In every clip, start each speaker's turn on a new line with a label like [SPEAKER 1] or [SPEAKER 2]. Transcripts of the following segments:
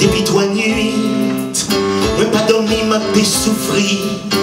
[SPEAKER 1] depuis trois nuits, je pas dormi, m'a souffrir.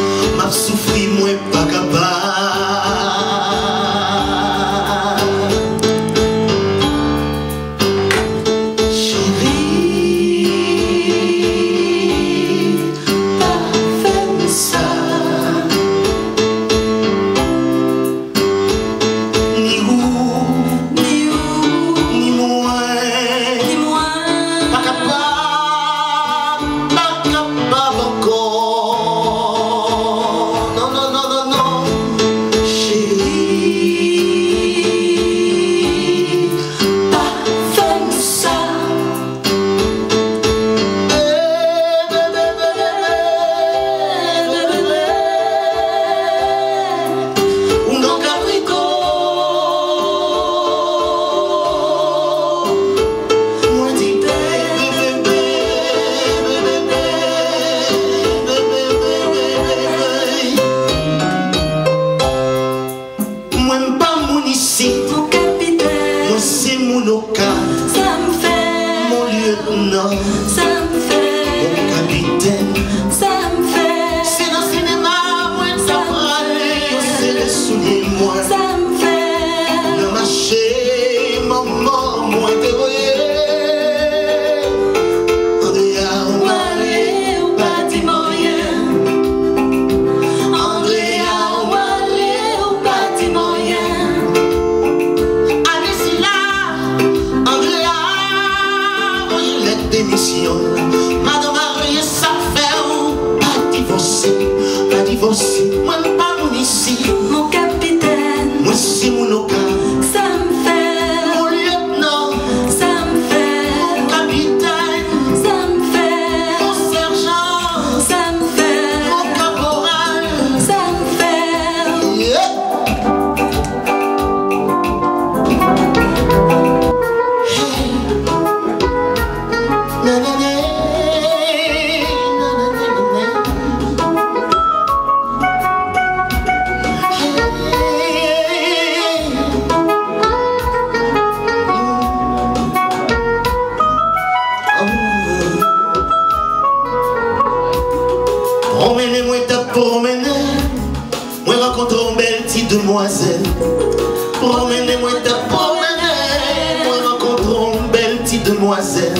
[SPEAKER 2] mademoiselle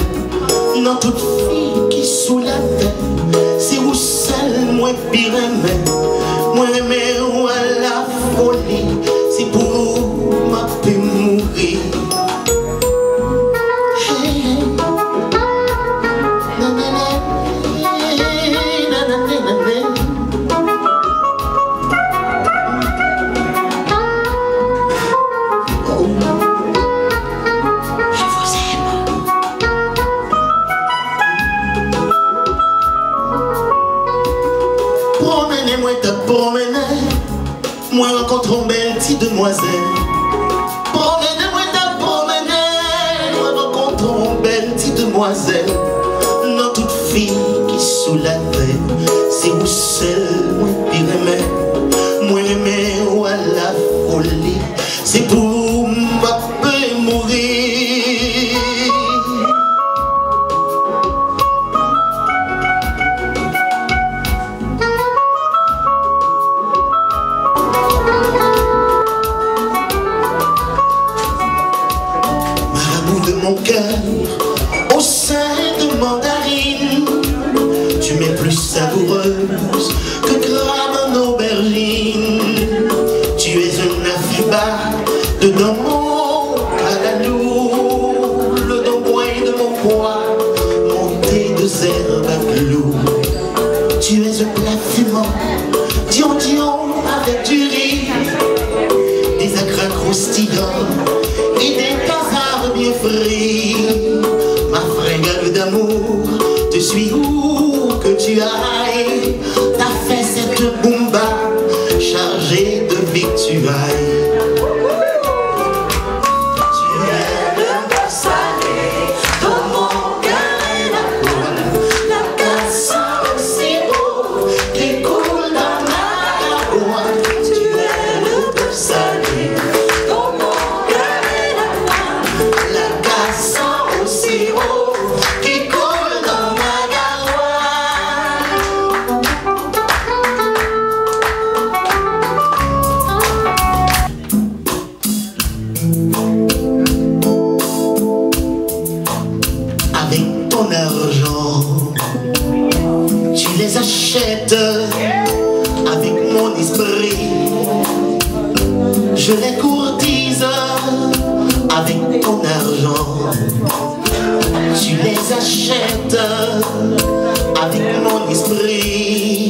[SPEAKER 2] Nan tout
[SPEAKER 1] fi ki sou la te Se
[SPEAKER 2] ou sel mwen pi reme Mwen reme ou
[SPEAKER 1] a la foli moi rencontre une belle petite demoiselle. Promenez-moi ta promenée, moi rencontre une belle petite demoiselle. Dans toute fille qui sous la terre, c'est où celle moi qui remet, moi remet à la folie, c'est pour dans mon canalou, le dos de mon poids, mon thé de zerbe à blou. Tu es un plat fumant, dion dion avec du riz, des accras croustillants. Je les courtise avec ton argent. Tu les
[SPEAKER 2] achètes
[SPEAKER 1] avec mon esprit.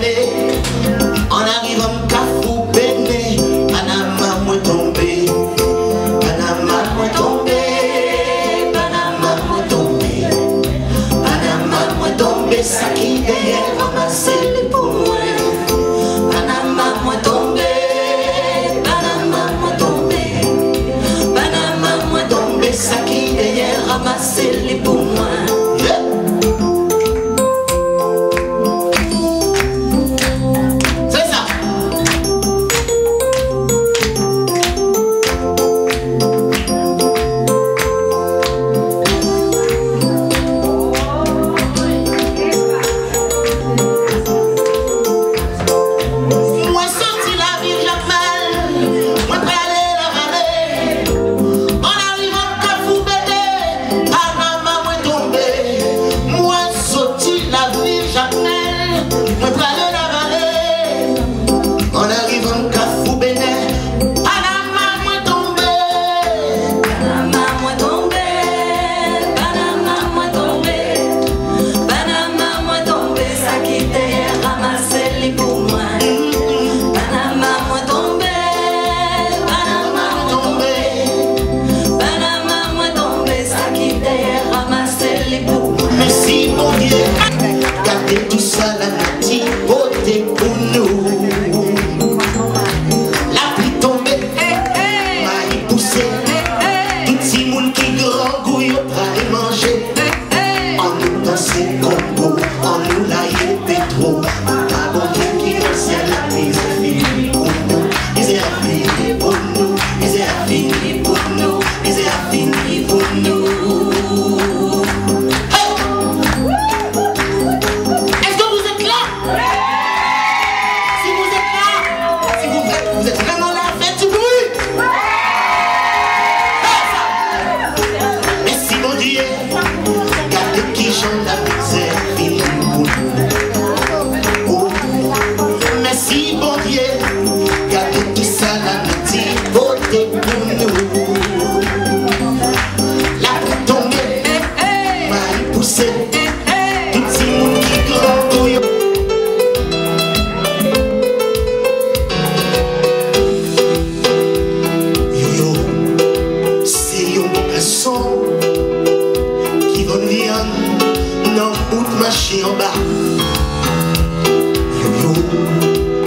[SPEAKER 1] La assim. lasci en bas. Yo, yo.